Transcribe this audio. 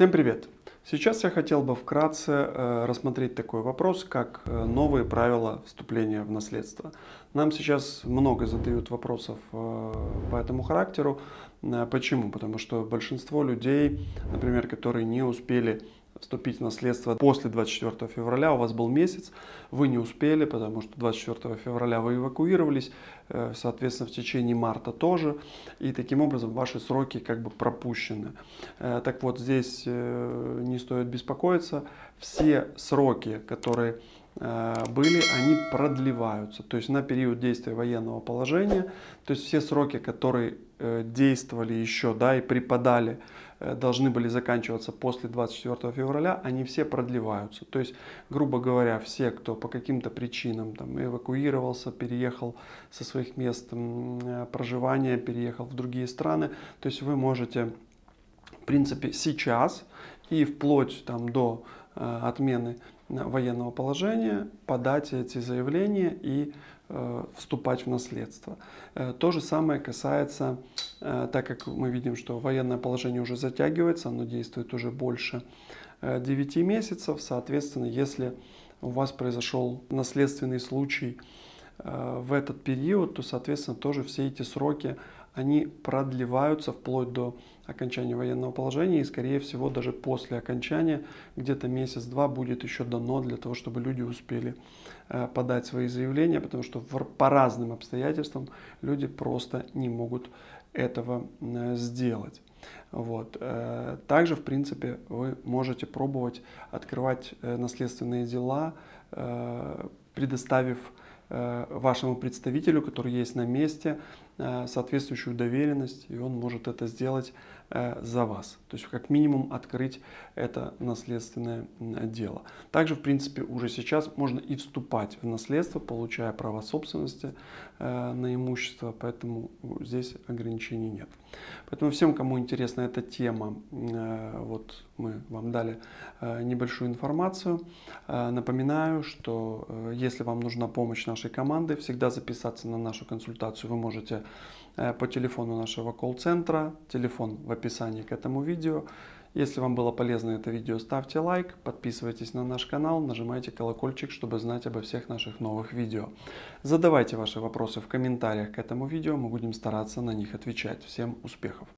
Всем привет! Сейчас я хотел бы вкратце э, рассмотреть такой вопрос, как э, новые правила вступления в наследство. Нам сейчас много задают вопросов э, по этому характеру. Почему? Потому что большинство людей, например, которые не успели вступить в наследство после 24 февраля, у вас был месяц, вы не успели, потому что 24 февраля вы эвакуировались, э, соответственно, в течение марта тоже, и таким образом ваши сроки как бы пропущены. Э, так вот, здесь э, не стоит беспокоиться, все сроки, которые были, они продлеваются, то есть на период действия военного положения, то есть все сроки, которые действовали еще, да, и преподали Э, должны были заканчиваться после 24 февраля, они все продлеваются. То есть, грубо говоря, все, кто по каким-то причинам там, эвакуировался, переехал со своих мест э, проживания, переехал в другие страны, то есть вы можете, в принципе, сейчас и вплоть там, до э, отмены военного положения подать эти заявления и Э, вступать в наследство. Э, то же самое касается, э, так как мы видим, что военное положение уже затягивается, оно действует уже больше 9 месяцев, соответственно, если у вас произошел наследственный случай в этот период, то, соответственно, тоже все эти сроки они продлеваются вплоть до окончания военного положения и, скорее всего, даже после окончания, где-то месяц-два будет еще дано для того, чтобы люди успели э, подать свои заявления, потому что по разным обстоятельствам люди просто не могут этого э, сделать. Вот. Э, также, в принципе, вы можете пробовать открывать наследственные дела, предоставив Э, вашему представителю, который есть на месте, э, соответствующую доверенность, и он может это сделать э, за вас. То есть как минимум открыть это наследственное дело. Также, в принципе, уже сейчас можно и вступать в наследство, получая право собственности на имущество, поэтому здесь ограничений нет. Поэтому всем, кому интересна эта тема, вот мы вам дали небольшую информацию. Напоминаю, что если вам нужна помощь нашей нашей команды. Всегда записаться на нашу консультацию вы можете э, по телефону нашего колл-центра. Телефон в описании к этому видео. Если вам было полезно это видео, ставьте лайк, подписывайтесь на наш канал, нажимайте колокольчик, чтобы знать обо всех наших новых видео. Задавайте ваши вопросы в комментариях к этому видео, мы будем стараться на них отвечать. Всем успехов!